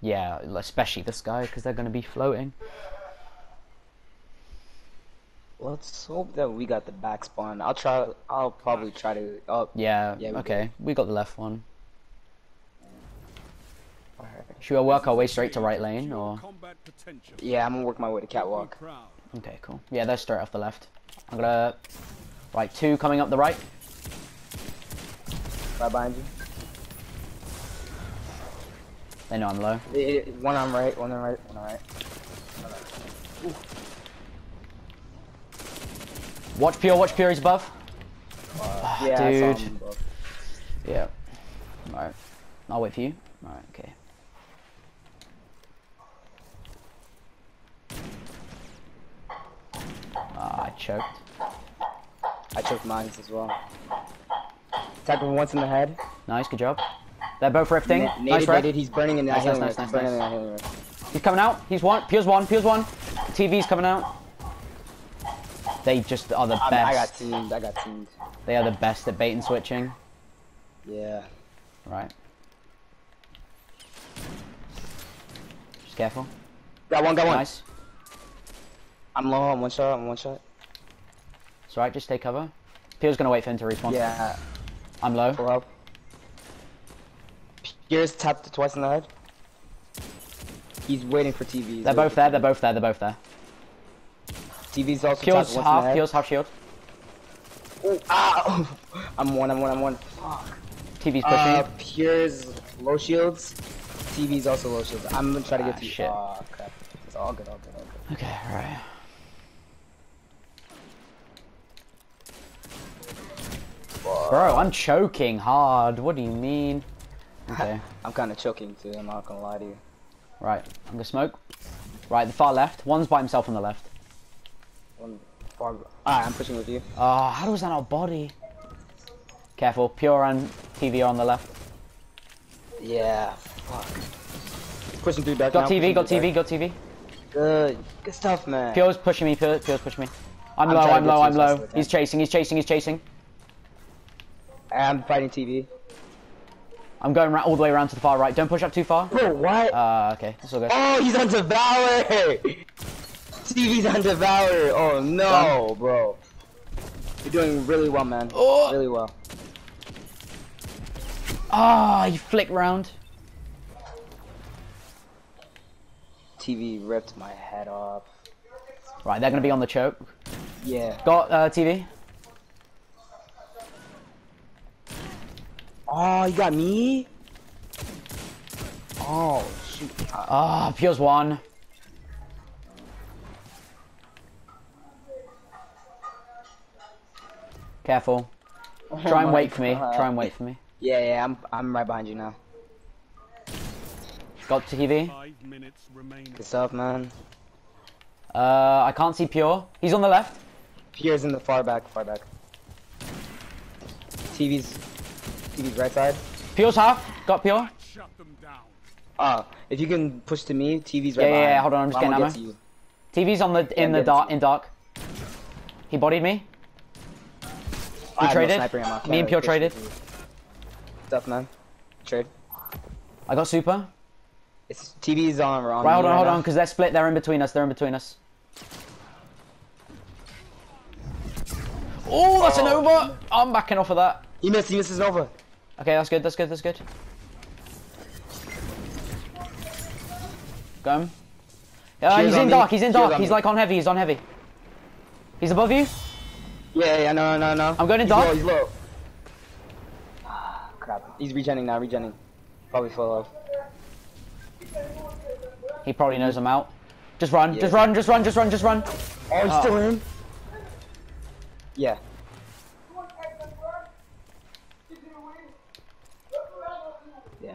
Yeah, especially this guy because they're going to be floating. Let's hope that we got the back spawn. I'll try. I'll probably try to. Oh, Yeah, Yeah, we okay. We got the left one. alright. Should we work our way straight to right lane or? Yeah. I'm gonna work my way to catwalk. Okay, cool. Yeah, they're straight off the left. I'm gonna. Right, two coming up the right. Right behind you. They know I'm low. One on right. One on right. One on right. Watch Pure, watch Pure, he's above. Yeah, I saw dude. him. Yeah. Alright. I'll wait for you. Alright, okay. Ah, I choked. I choked mines as well. Attacked him once in the head. Nice, good job. They're both rifting. Na- nice naded, ref. naded. He's burning in that Nice, nice, healing nice, nice, He's nice. in that healing rest. He's coming out. He's one. Pure's one. Pure's one. TV's coming out. They just are the I'm- best. I got teamed. I got teamed. They are the best at bait and switching. Yeah. Right. Just careful. Got one. Got one. Nice. I'm low. I'm one shot. I'm one shot. It's alright, just stay cover. Pure's gonna wait for him to respawn. Yeah. I'm low. Full help. Pure's tapped twice in the head. He's waiting for TV. They're both there, they're both there, they're both there. TV's also Pure's tapped once in the half, head. Pure's half shield. Ooh, ah! I'm one. I'm one. I'm one. Fuck. TV's pushing Uh. Pure's low shields. TV's also low shields. I'm gonna try to Ah, get to shit. Oh, crap. It's all good. All good. All good. Okay, right. Bro, I'm choking hard. What do you mean? Okay, I'm kind of choking too. I'm not gonna lie to you. right. I'm gonna smoke. Right, the far left. One's by himself on the left. One far. Alright, I'm pushing with you. Oh, how was that not body? Careful, Pure and TV are on the left. Yeah. Fuck. Pushing through dark. Got now, TV, got TV, dark. got TV. Good. Good stuff, man. Pure's pushing me, Pure, Pure's pushing me. I'm, I'm low, I'm low, I'm to you as low. fast as I He's chasing, he's chasing, he's chasing. I'm fighting TV. I'm going ra- all the way around to the far right. Don't push up too far. Bro, what? Uh, okay, that's all good. oh, he's on Devour! TV's on Devour! Oh no, bro. You're doing really well, man. Oh. Really well. Ah, you flick round. TV ripped my head off. Right, they're gonna be on the choke. Yeah. Got uh, TV. Oh, you got me? Oh, shoot. Uh, Ah, Pure's one. Careful. Try oh and my wait for me. Try and wait for me. Yeah, yeah, I'm, I'm right behind you now. Got TV. Five minutes remaining. Good stuff, man. Uh, I can't see Pure. He's on the left. Pure's in the far back, far back. TV's, TV's right side. Pure's half. Got Pure. Shut them down. Oh, if you can push to me, TV's Yeah, right yeah, behind. yeah, hold on, I'm just getting get ammo. you. TV's on the in I'm the dark. In dark. He bodied me. No traded? I Me and Pure push traded. Stuff, man. Trade. I got super. It's TV's on. on Right, hold on, hold now. on, because they're split. They're in between us. They're in between us. Oh, that's an Oh. over. I'm backing off of that. He missed. He misses Nova. Okay, that's good. That's good. That's good. Go. him. Yeah, he's in me. dark. He's in dark. on He's me. like on heavy. He's on heavy. He's above you. Yeah, yeah, no, no, no. I'm going in he's dark. Low, he's low. Ah, crap. He's regenning now. Regenning. Probably full of. He probably knows I'm out. Just run. Yeah. Just run. Just run. Just run. Just run. Oh, he's Oh. still ah. in. Yeah.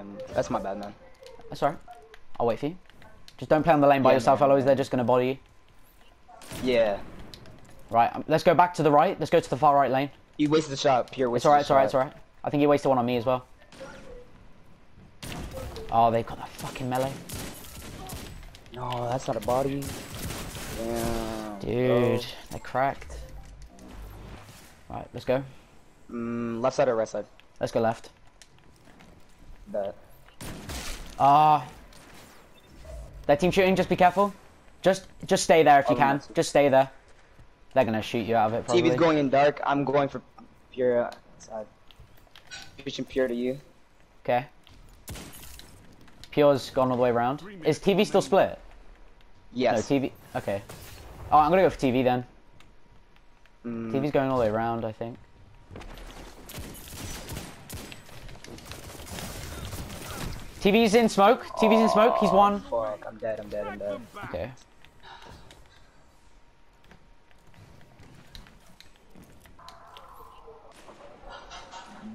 Um, that's my bad, man. That's alright. I'll wait for you. Just don't play on the lane by Yeah, yourself, otherwise they're just gonna body you. Yeah. Right. um, Let's go back to the right. Let's go to the far right lane. You wasted the shot. Pure It's alright. the It's alright. It's alright. I think you wasted one on me as well. Oh, they've got that fucking melee. No, that's not a body. Damn. Dude, they're cracked. Right, let's go. Oh. Mm, left side or right side? Let's go left. That. Ah, That team shooting, just be careful. Just just stay there if you Oh, can. Just stay there. They're gonna shoot you out of it probably. TV's going in dark. I'm going for pure side. Pushing pure to you. Okay. Pure's gone all the way around. Is TV still split? Yes. No, TV. Okay. Oh, I'm gonna go for TV then. Mm, TV's going all the way around, I think. TV's in smoke. TV's in smoke. He's one. Fuck, I'm dead, I'm dead, I'm dead. Okay.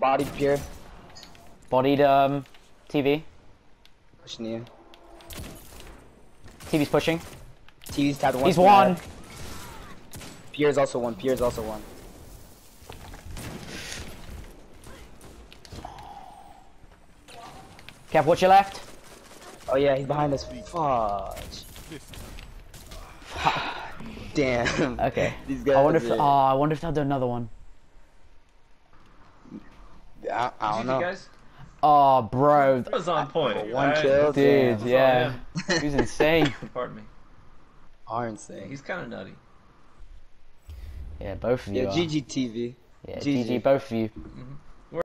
Body pure. Bodied um, TV. Pushing you. TV's pushing. TV's tapped one. He's one. head. Pure's also one. Pure's also one. Kev, what's your left? Oh yeah, he's behind us. Fudge. Damn. Okay. These guys. I wonder if. are- Oh, I wonder if they'll do another one. I, I don't know. guys? Oh, bro. That was on point. One I- kill. Dude, damn. yeah. He was insane. Pardon me. Are Yeah, insane. he's kind of nutty. Yeah, both of you. Yeah, are. GG TV. Yeah, GG. GG, both of you. Mm-hmm.